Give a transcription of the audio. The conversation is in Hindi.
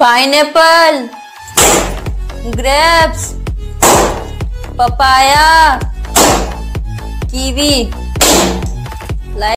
Pineapple grapes papaya kiwi.